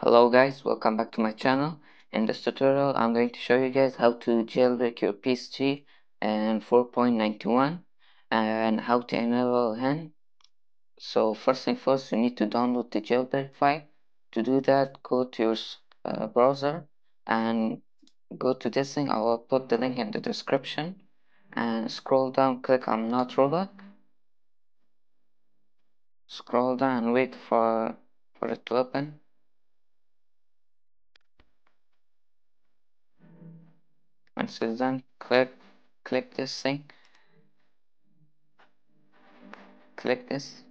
Hello guys, welcome back to my channel. In this tutorial, I'm going to show you guys how to jailbreak your PS3 and 4.91 and how to enable hen. So first thing first, you need to download the jailbreak file. To do that, go to your uh, browser and go to this thing. I will put the link in the description and scroll down, click on not robot. Scroll down and wait for, for it to open. Once it's done click click this thing. Click this.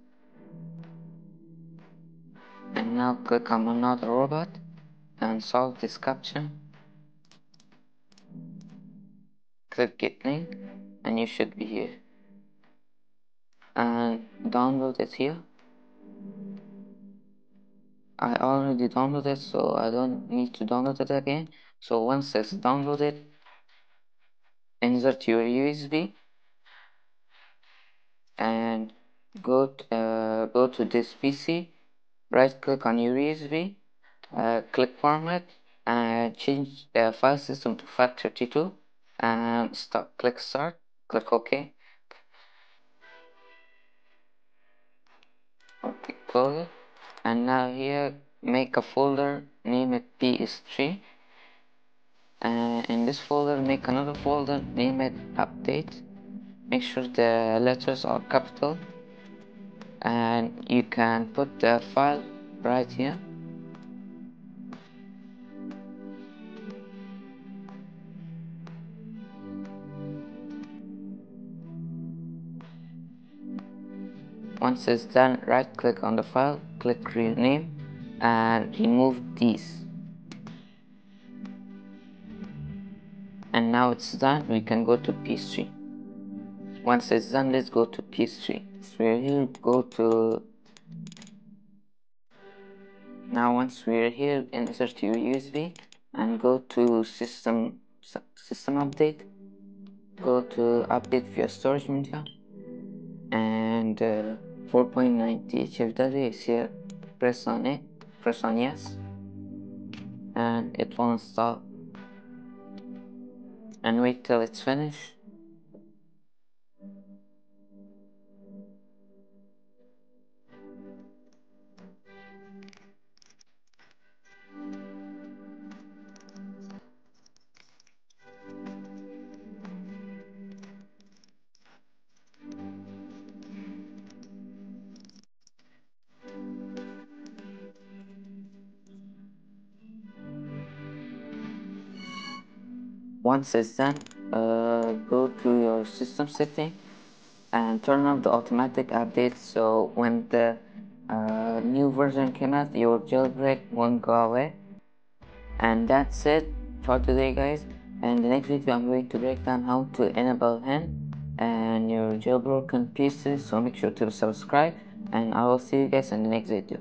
And now click on another robot and solve this captcha click get link and you should be here. And download it here. I already downloaded so I don't need to download it again. So once it's downloaded insert your USB and go to, uh, go to this PC right click on your USB uh, click format and change the file system to FAT32 and start click start click OK. Close it and now here make a folder name it PS3 and in this folder make another folder name it update. Make sure the letters are capital. And you can put the file right here. Once it's done right click on the file click rename and remove these and now it's done we can go to p3 once it's done let's go to p3 so here go to now once we're here insert your USB and go to system system update. Go to update via storage media. And uh, 4.9 THFW is here press on it press on yes. And it will install and wait till it's finished once it's done uh, go to your system setting and turn on the automatic update. So when the uh, new version came out your jailbreak won't go away. And that's it for today guys. And the next video I'm going to break down how to enable hen and your jailbroken pieces. So make sure to subscribe and I will see you guys in the next video